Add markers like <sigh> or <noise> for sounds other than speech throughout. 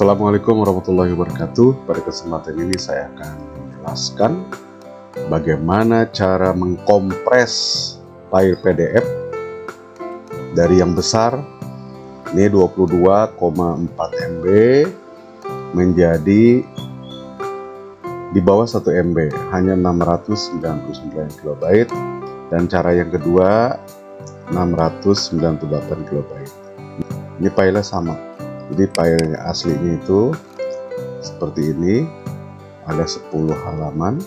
Assalamualaikum warahmatullahi wabarakatuh. Pada kesempatan ini saya akan menjelaskan bagaimana cara mengkompres file PDF dari yang besar ini 22,4 MB menjadi di bawah 1 MB hanya 699 KB dan cara yang kedua 698 KB ini file sama jadi file aslinya itu seperti ini. Ada 10 halaman.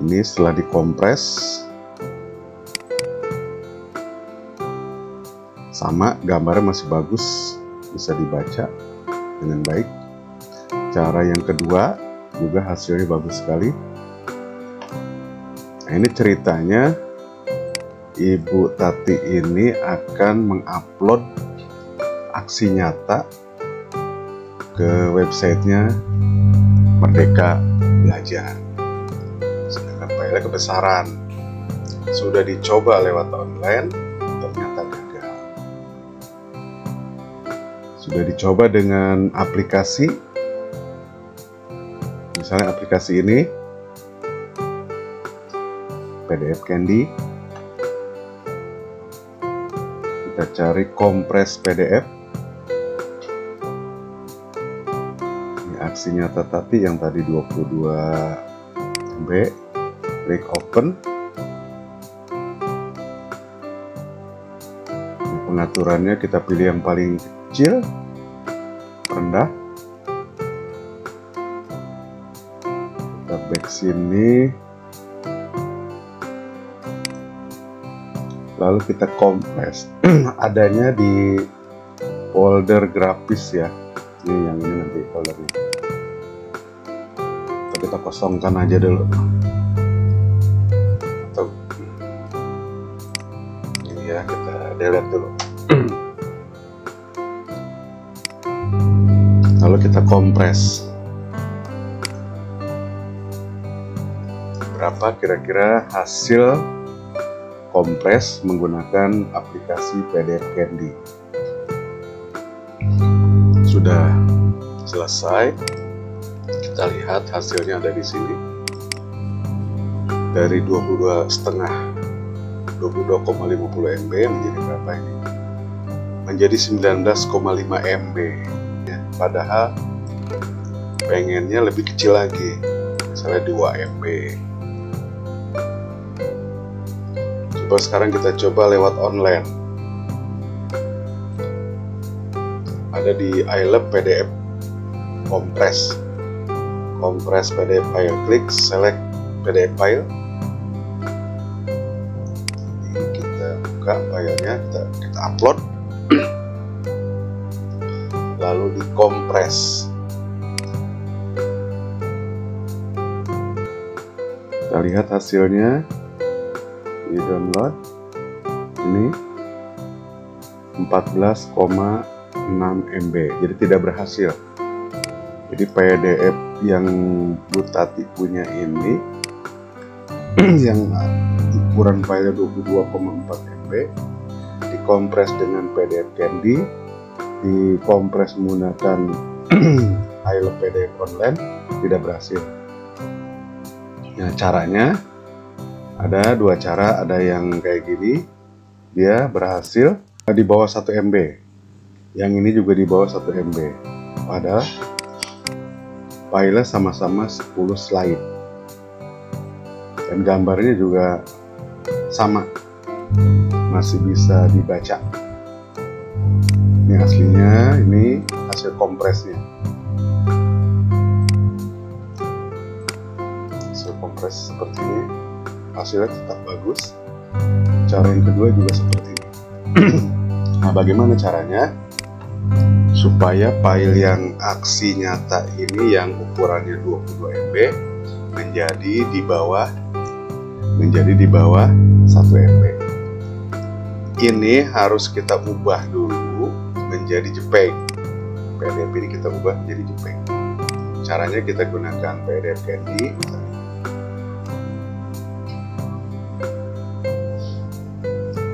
Ini setelah dikompres. Sama gambarnya masih bagus. Bisa dibaca dengan baik. Cara yang kedua juga hasilnya bagus sekali. Nah ini ceritanya Ibu Tati ini akan mengupload aksi nyata ke websitenya Merdeka Belajar. Sedangkan filenya kebesaran sudah dicoba lewat online ternyata gagal. Sudah dicoba dengan aplikasi. Misalnya aplikasi ini PDF Candy. Kita cari kompres PDF nyata tadi yang tadi 22 MB klik open. Pengaturannya kita pilih yang paling kecil rendah. Kita back sini. Lalu kita kompres <clears throat> adanya di folder grafis ya. Ini yang ini nanti foldernya kita kosongkan aja dulu atau ini ya kita delete dulu <clears throat> lalu kita kompres berapa kira-kira hasil kompres menggunakan aplikasi PDF Candy. Sudah selesai. Kita lihat hasilnya ada di sini. Dari 22 setengah 22,50 MB menjadi berapa ini? Menjadi 19,5 MB. Ya, padahal pengennya lebih kecil lagi. Misalnya 2 MB. coba sekarang kita coba lewat online ada di iLab PDF kompres kompres PDF file. Klik select PDF file. Ini kita buka filenya kita, kita upload. <clears throat> Lalu dikompres. Kita lihat hasilnya. Di download. Ini 14,6 MB jadi tidak berhasil. Jadi PDF yang Butati punya ini <clears throat> yang ukuran file 22,4 MB dikompres dengan PDF Candy dikompres menggunakan <clears throat> file PDF online tidak berhasil. Nah caranya ada dua cara ada yang kayak gini dia berhasil di bawah 1 MB yang ini juga di bawah 1 MB padahal file sama-sama 10 slide. Dan gambarnya juga sama. Masih bisa dibaca. Ini aslinya ini hasil kompresnya. Hasil kompres seperti ini. Hasilnya tetap bagus. Cara yang kedua juga seperti ini. <clears throat> Nah bagaimana caranya supaya file yang aksi nyata ini yang ukurannya 22 MB menjadi di bawah menjadi di bawah 1 MB ini harus kita ubah dulu menjadi JPEG PDF ini kita ubah menjadi JPEG caranya kita gunakan PDF Candy.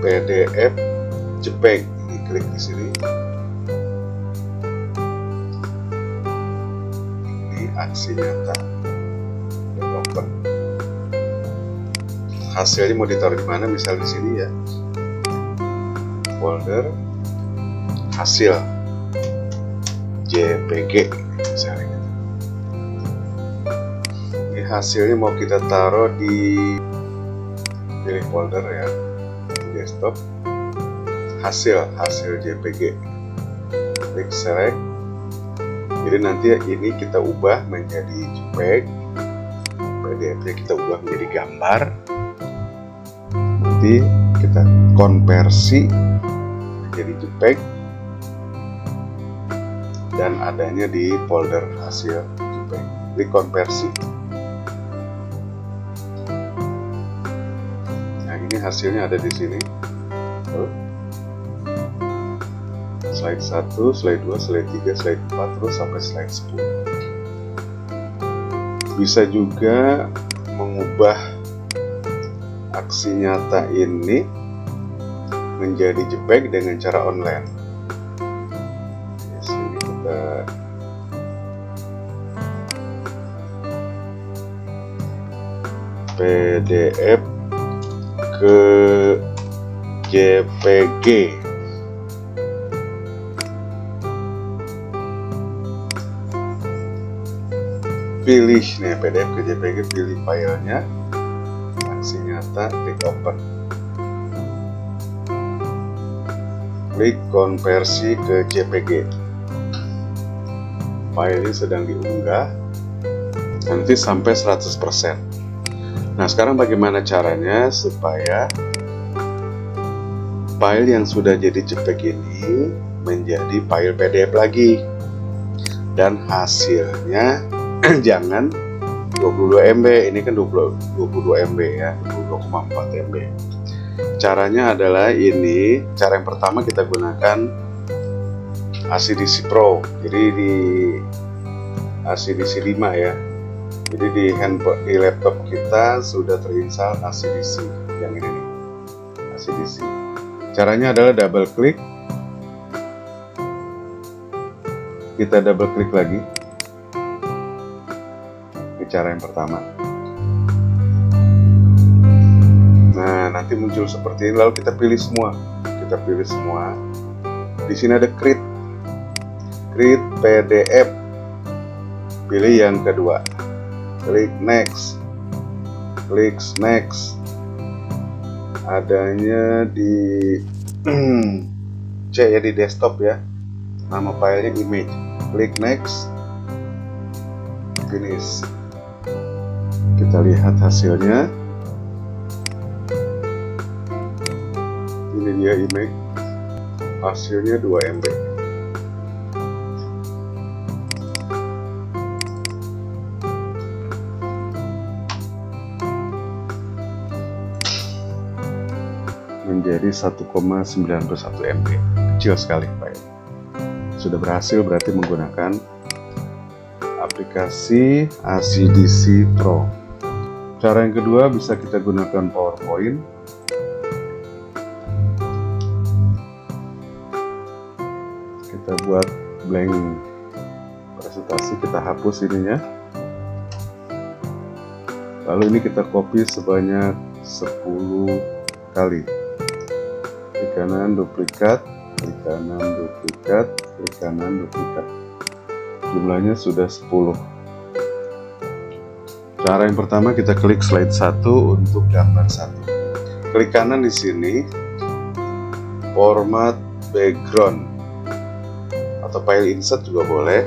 PDF JPEG ini klik di sini aksi nyata open hasilnya mau ditaruh di mana? Misal di sini ya. Folder. Hasil. JPG misalnya. Ini hasilnya mau kita taruh di pilih folder ya. Desktop. Hasil. Hasil JPG klik select jadi nanti ini kita ubah menjadi JPEG. PDF kita ubah menjadi gambar. Nanti kita konversi menjadi JPEG. Dan adanya di folder hasil JPEG. Klik konversi. Nah ini hasilnya ada di sini slide 1, slide 2, slide 3, slide 4 terus sampai slide 10 bisa juga mengubah aksi nyata ini menjadi JPEG dengan cara online. PDF ke JPG pilih nih PDF ke JPG pilih filenya. Aksi nyata klik open. Klik konversi ke JPG file ini sedang diunggah nanti sampai 100% nah sekarang bagaimana caranya supaya file yang sudah jadi JPG ini menjadi file PDF lagi? Dan hasilnya <clears throat> jangan 22 MB ini kan 20, 22 MB ya 22,4 MB caranya adalah ini cara yang pertama kita gunakan ACDC Pro. Jadi di ACDC 5 ya. Jadi di handphone di laptop kita sudah terinstall ACDC yang ini nih ACDC caranya adalah double klik kita double klik lagi cara yang pertama. Nah, nanti muncul seperti ini lalu kita pilih semua. Kita pilih semua. Di sini ada create create PDF. Pilih yang kedua. Klik next. Klik next. Adanya di <clears throat> C ya di desktop ya. Nama filenya image. Klik next. Finish kita lihat hasilnya. Ini dia image. Hasilnya 2 MB menjadi 1,91 MB kecil sekali Pak sudah berhasil berarti menggunakan aplikasi ACDC Pro cara yang kedua bisa kita gunakan PowerPoint. Kita buat blank presentasi kita hapus ininya. Lalu ini kita copy sebanyak 10 kali. Klik kanan duplikat klik kanan duplikat klik kanan duplikat. Jumlahnya sudah 10 cara yang pertama kita klik slide 1 untuk gambar satu. Klik kanan di sini format background. Atau file insert juga boleh.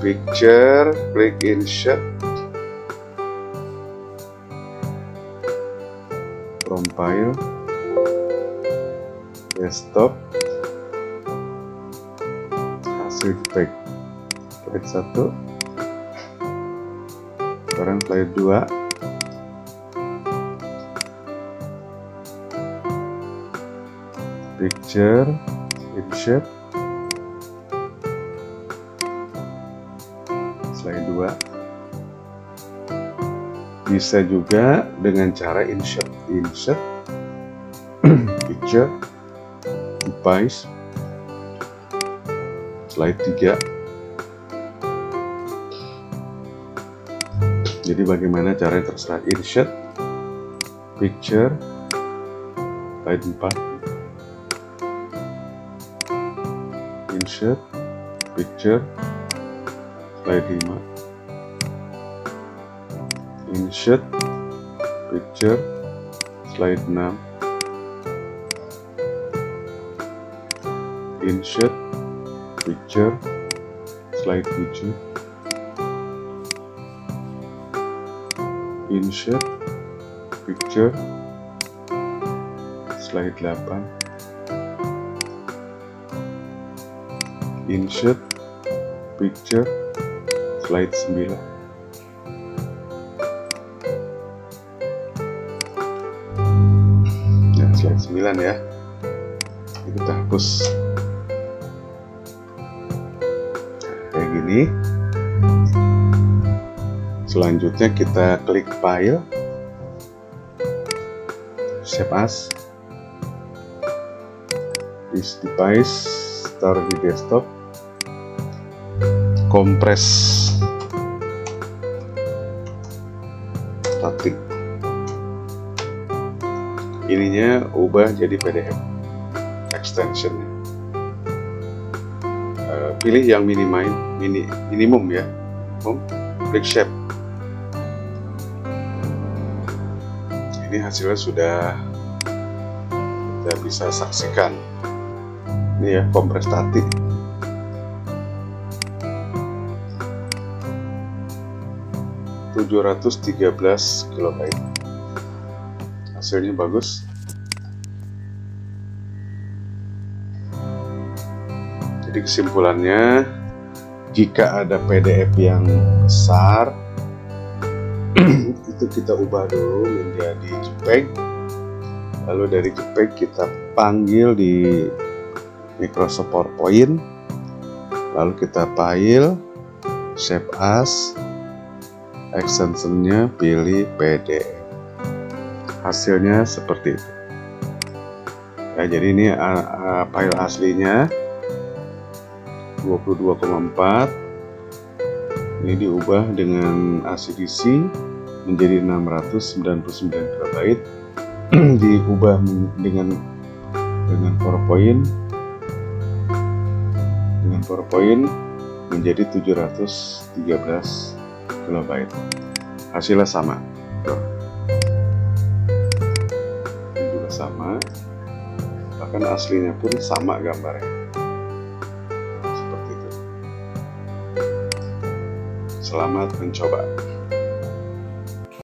Picture klik insert. From file desktop hasil pack klik satu sekarang slide 2 picture in shape slide 2 bisa juga dengan cara insert insert. <clears throat> Picture device. Slide 3 jadi bagaimana caranya terserah. Insert picture slide 4 insert picture slide 5 insert picture slide 6 insert picture slide 7 insert picture slide 8 insert picture slide 9 ya slide 9 ya. Kita hapus. Kayak gini selanjutnya kita klik file. Save as. This device taruh di desktop. Kompres static ininya ubah jadi PDF extensionnya. Uh, pilih yang minimum mini, minimum ya. Minimum. Klik shape ini hasilnya sudah kita bisa saksikan. Ini ya kompres statik belas kilobyte hasilnya bagus. Jadi kesimpulannya jika ada PDF yang besar itu kita ubah dulu menjadi JPEG lalu dari JPEG kita panggil di Microsoft PowerPoint. Lalu kita file save as extensionnya pilih PDF hasilnya seperti itu. Ya jadi ini file aslinya 22,4 ini diubah dengan ACDC menjadi 699 KB <clears throat> diubah dengan dengan PowerPoint dengan PowerPoint menjadi 713 KB hasilnya sama. Juga sama. Bahkan aslinya pun sama gambarnya. Seperti itu. Selamat mencoba